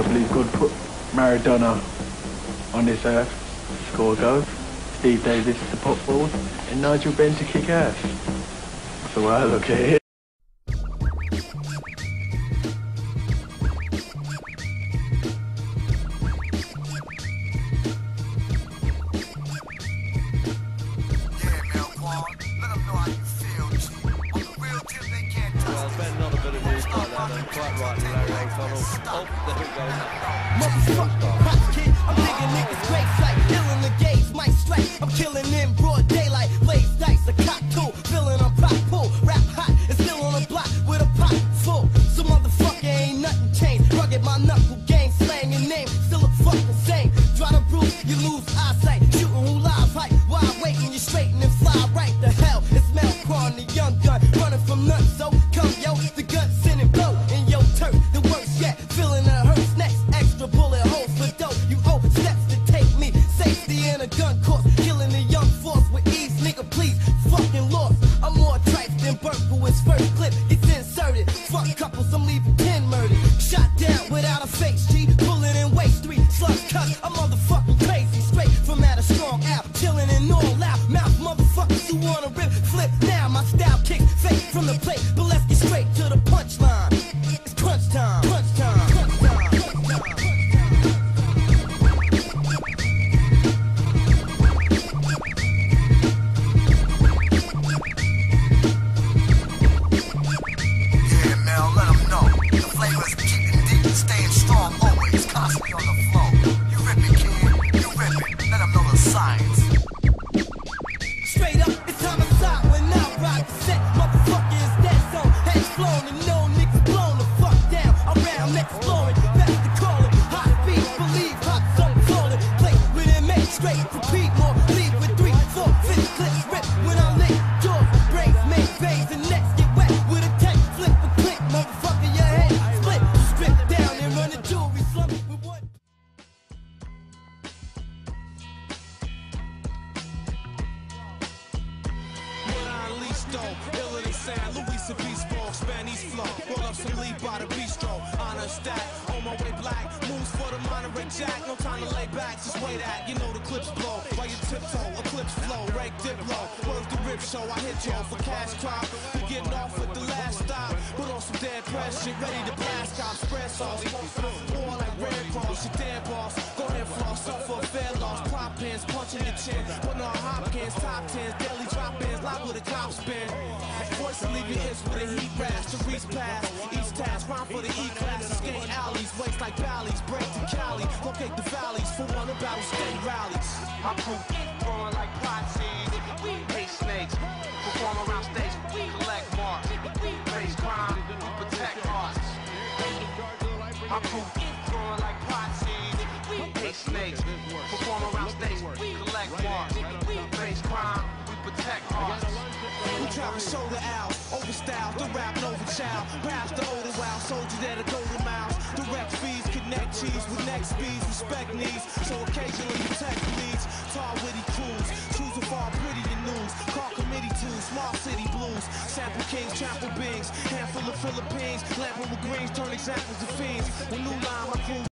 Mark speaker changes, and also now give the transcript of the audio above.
Speaker 1: unbelievably good put Maradona on this earth. Score goes. Steve Davis to put balls and Nigel Benn to kick ass. Way I look at it.
Speaker 2: Well,
Speaker 3: I'm niggas like killing the might. I'm killing in broad daylight, a filling pop pool, rap hot, and still on the block with a pot full. So motherfucker ain't nothing changed. My knuckle safety in a gun course, killing the young force with ease, nigga. Please, fucking lost. I'm more tripe than Berkowitz first clip it's inserted. Fuck couples, I'm leaving ten murdered. Shot down without a face, G. Pulling in waist three, slug cut. I'm motherfucking crazy, straight from out a strong app, chilling in all loud mouth. Motherfuckers who wanna rip, flip now. My style kick fake from the plate, but let's get straight to the straight repeat more. Leave with three, four, clips rip when I lick jaws. Brains make bays and necks get wet with a tech flip a click. Motherfucker, your head split. Strip down and run the jewelry slump with.
Speaker 4: What I unleashed though, iller than sound, Louisa B. Smoke, Spanish flow, roll up some lead by the bistro, honor stack, on my way black, moves for the Monterey Jack, no time to lay back, just wait at, you know the clips blow, while you tiptoe, eclipse flow, rank dip low, worth the rip show, I hit y'all for cash crop, we getting off at the last stop, put on some dead press. Shit, ready to blast cop, spread sauce, war like red cross, your damn boss, go ahead floss, up for a fair loss, pop pins, punching your chin, putting on Hopkins, top tens, daily drop-ins, live with a cop spin. Voice leave your hips with a heat rash. To reach past. Each task, rhyme for the E-class, skate alleys, waist like valleys, break to Cali, locate the valleys My crew growing like pot seeds, We hate snakes, perform around states, we collect marks, We face crime, We protect hearts. My crew growing like pot seeds, We hate snakes, perform around states, we collect marks, We face crime, we protect hearts. We travel shoulder out, overstyle, the rap Nova child. Perhaps the older wild soldiers that a golden miles. Direct feeds, connect cheese with next speeds, respect needs. So occasionally you text Philippines. With greens, turn examples to fiends. With new line, my crew